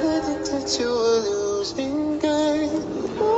got addicted to a losing game.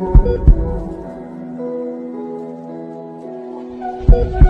Thank you.